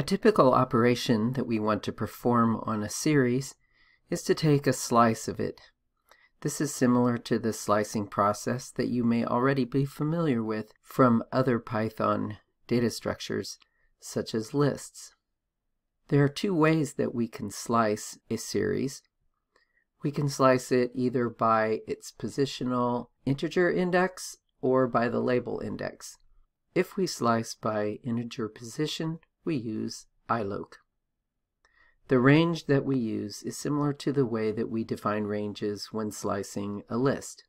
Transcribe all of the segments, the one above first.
A typical operation that we want to perform on a series is to take a slice of it. This is similar to the slicing process that you may already be familiar with from other Python data structures, such as lists. There are two ways that we can slice a series. We can slice it either by its positional integer index or by the label index. If we slice by integer position, we use iloc. The range that we use is similar to the way that we define ranges when slicing a list.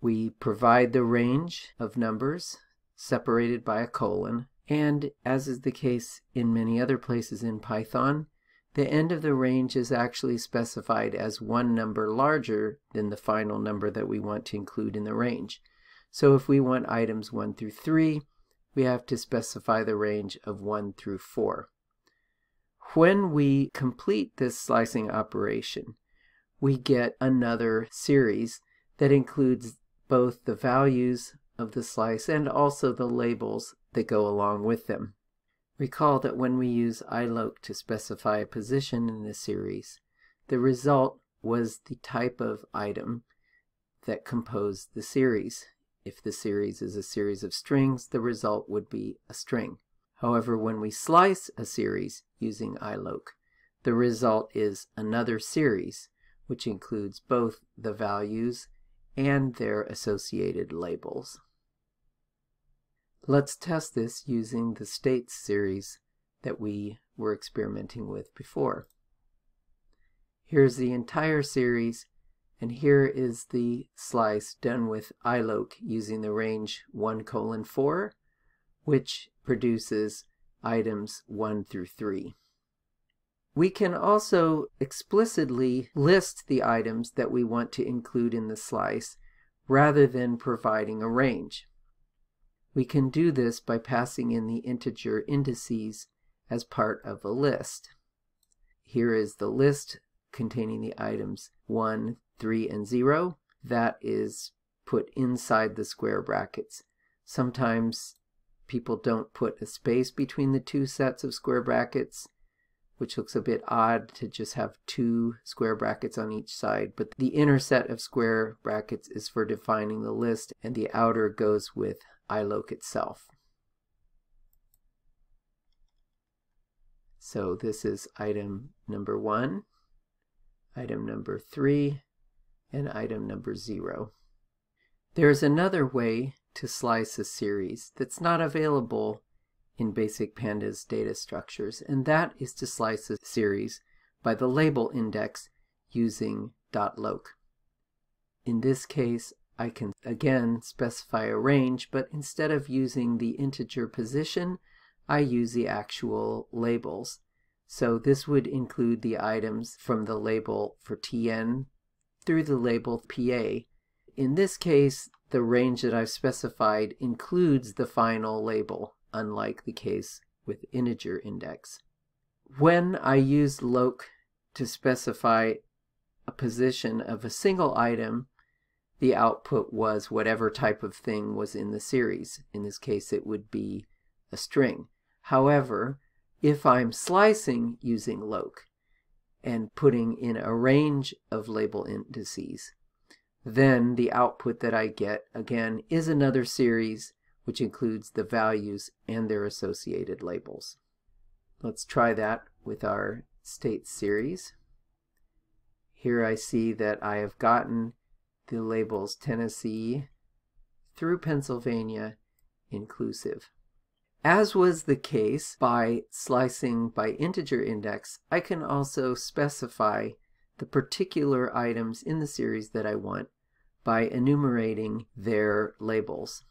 We provide the range of numbers separated by a colon, and as is the case in many other places in Python, the end of the range is actually specified as one number larger than the final number that we want to include in the range. So if we want items 1 through 3, we have to specify the range of 1 through 4. When we complete this slicing operation, we get another series that includes both the values of the slice and also the labels that go along with them. Recall that when we use iloc to specify a position in the series, the result was the type of item that composed the series. If the series is a series of strings, the result would be a string. However, when we slice a series using iloc, the result is another series, which includes both the values and their associated labels. Let's test this using the states series that we were experimenting with before. Here's the entire series, and here is the slice done with iloc using the range 1 colon 4 which produces items 1 through 3. We can also explicitly list the items that we want to include in the slice rather than providing a range. We can do this by passing in the integer indices as part of a list. Here is the list containing the items 1, 3, and 0. That is put inside the square brackets. Sometimes people don't put a space between the two sets of square brackets, which looks a bit odd to just have two square brackets on each side. But the inner set of square brackets is for defining the list, and the outer goes with iloc itself. So this is item number one, item number three, and item number zero. There's another way to slice a series that's not available in Basic Pandas data structures, and that is to slice a series by the label index using dot .loc. In this case, I can again specify a range, but instead of using the integer position, I use the actual labels. So this would include the items from the label for TN through the label PA. In this case, the range that I've specified includes the final label, unlike the case with integer index. When I used loc to specify a position of a single item, the output was whatever type of thing was in the series. In this case, it would be a string. However, if I'm slicing using loc and putting in a range of label indices, then the output that I get, again, is another series which includes the values and their associated labels. Let's try that with our state series. Here I see that I have gotten the labels Tennessee through Pennsylvania inclusive. As was the case by slicing by integer index, I can also specify the particular items in the series that I want by enumerating their labels.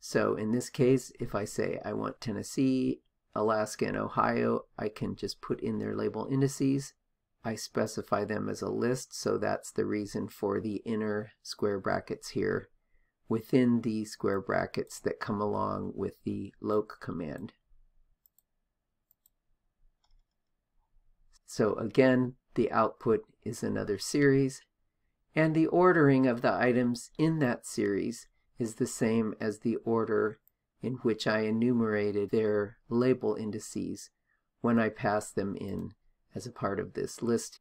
So in this case, if I say I want Tennessee, Alaska, and Ohio, I can just put in their label indices. I specify them as a list, so that's the reason for the inner square brackets here within the square brackets that come along with the loc command. So again, the output is another series, and the ordering of the items in that series is the same as the order in which I enumerated their label indices when I pass them in as a part of this list